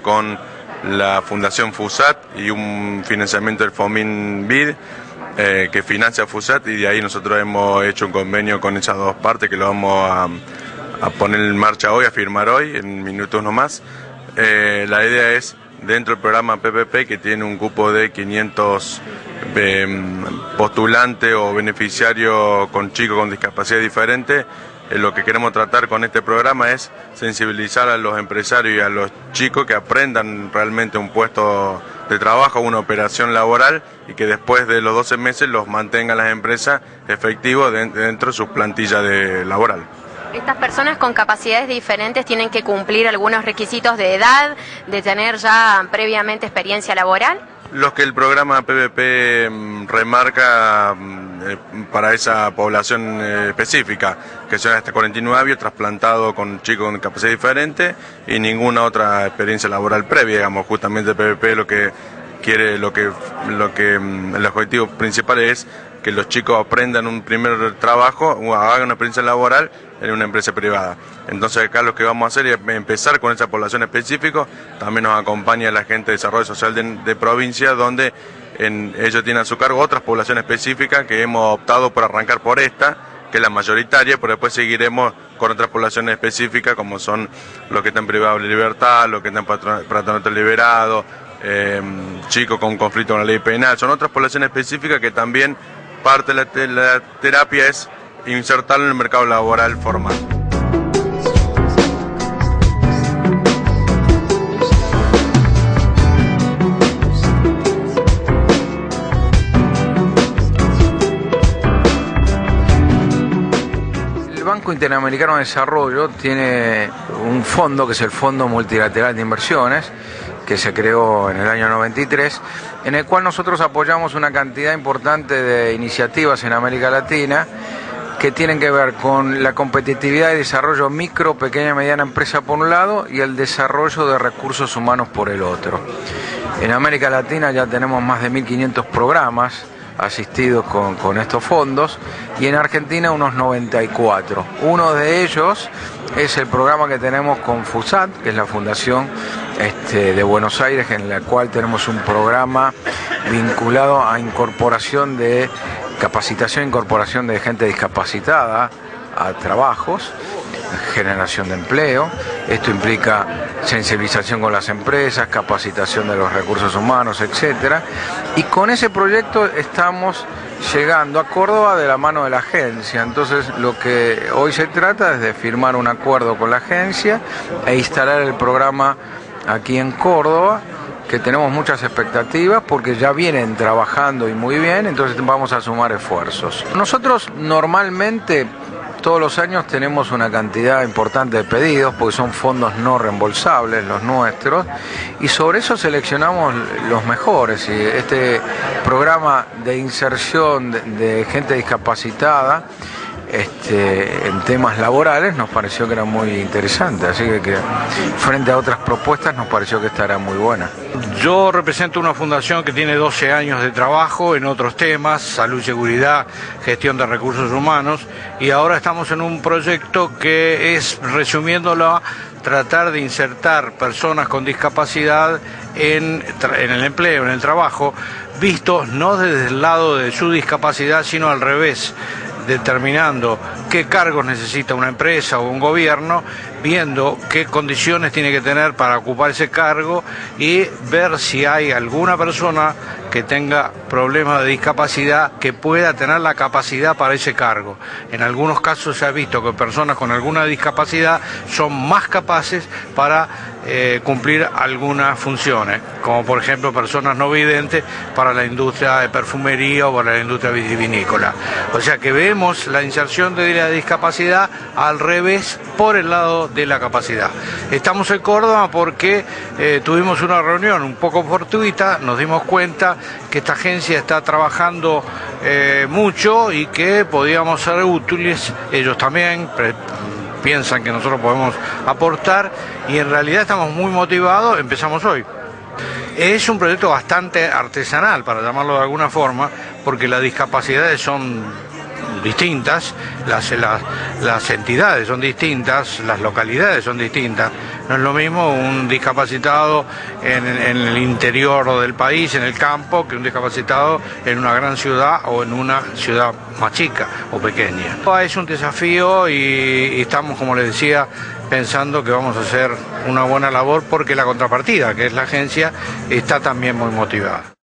Con la Fundación FUSAT y un financiamiento del FOMIN BID eh, que financia FUSAT y de ahí nosotros hemos hecho un convenio con esas dos partes que lo vamos a, poner en marcha hoy, a firmar hoy, en minutos nomás. Eh, la idea es, dentro del programa PPP, que tiene un cupo de 500 eh, postulantes o beneficiarios con chicos con discapacidad diferente, lo que queremos tratar con este programa es sensibilizar a los empresarios y a los chicos que aprendan realmente un puesto de trabajo, una operación laboral y que después de los 12 meses los mantengan las empresas efectivos de- dentro de sus plantillas de laboral. Estas personas con capacidades diferentes tienen que cumplir algunos requisitos de edad, de tener ya previamente experiencia laboral. Los que el programa PVP mm, remarca mm, eh, para esa población eh, específica, que son hasta 49 años, trasplantado con chicos con capacidad diferente y ninguna otra experiencia laboral previa, digamos, justamente el PVP lo que quiere, lo que, lo que mm, el objetivo principal es que los chicos aprendan un primer trabajo o hagan una experiencia laboral en una empresa privada. Entonces acá lo que vamos a hacer es empezar con esa población específica, también nos acompaña la gente de desarrollo social de provincia, donde en- ellos tienen a su cargo otras poblaciones específicas que hemos optado por arrancar por esta, que es la mayoritaria, pero después seguiremos con otras poblaciones específicas como son los que están privados de libertad, los que están patro- patronato liberado, eh, chicos con conflicto con la ley penal, son otras poblaciones específicas que también parte de la, la terapia es insertarlo en el mercado laboral formal. Banco Interamericano de Desarrollo tiene un fondo que es el Fondo Multilateral de Inversiones, que se creó en el año 93, en el cual nosotros apoyamos una cantidad importante de iniciativas en América Latina que tienen que ver con la competitividad y desarrollo micro, pequeña y mediana empresa por un lado y el desarrollo de recursos humanos por el otro. En América Latina ya tenemos más de 1.500 programas asistidos con, con estos fondos y en Argentina unos 94. Uno de ellos es el programa que tenemos con FUSAT, que es la Fundación este, de Buenos Aires, en la cual tenemos un programa vinculado a incorporación de capacitación incorporación de gente discapacitada a trabajos, generación de empleo. Esto implica sensibilización con las empresas, capacitación de los recursos humanos, etcétera. Y con ese proyecto estamos llegando a Córdoba de la mano de la agencia. Entonces, lo que hoy se trata es de firmar un acuerdo con la agencia e instalar el programa aquí en Córdoba que tenemos muchas expectativas porque ya vienen trabajando y muy bien, entonces vamos a sumar esfuerzos. Nosotros normalmente todos los años tenemos una cantidad importante de pedidos porque son fondos no reembolsables los nuestros y sobre eso seleccionamos los mejores y este programa de inserción de, de gente discapacitada este, en temas laborales nos pareció que era muy interesante, así que, frente a otras propuestas nos pareció que esta muy buena. Yo represento una fundación que tiene 12 años de trabajo en otros temas, salud seguridad, gestión de recursos humanos, y ahora estamos en un proyecto que es, resumiéndolo, tratar de insertar personas con discapacidad en, en el empleo, en el trabajo, vistos no desde el lado de su discapacidad, sino al revés determinando qué cargos necesita una empresa o un gobierno, viendo qué condiciones tiene que tener para ocupar ese cargo y ver si hay alguna persona que tenga problemas de discapacidad que pueda tener la capacidad para ese cargo. En algunos casos se ha visto que personas con alguna discapacidad son más capaces para eh, cumplir algunas funciones, como por ejemplo personas no videntes para la industria de perfumería o para la industria vitivinícola. O sea que vemos la inserción de la discapacidad al revés por el lado de la capacidad. Estamos en Córdoba porque eh, tuvimos una reunión un poco fortuita, nos dimos cuenta que esta agencia está trabajando eh, mucho y que podíamos ser útiles, ellos también piensan que nosotros podemos aportar y en realidad estamos muy motivados, empezamos hoy. Es un proyecto bastante artesanal, para llamarlo de alguna forma, porque las discapacidades son distintas, las, las, entidades son distintas, las localidades son distintas. No es lo mismo un discapacitado en, el interior del país, en el campo, que un discapacitado en una gran ciudad o en una ciudad más chica o pequeña. Es un desafío y, estamos, como les decía, pensando que vamos a hacer una buena labor porque la contrapartida, que es la agencia, está también muy motivada.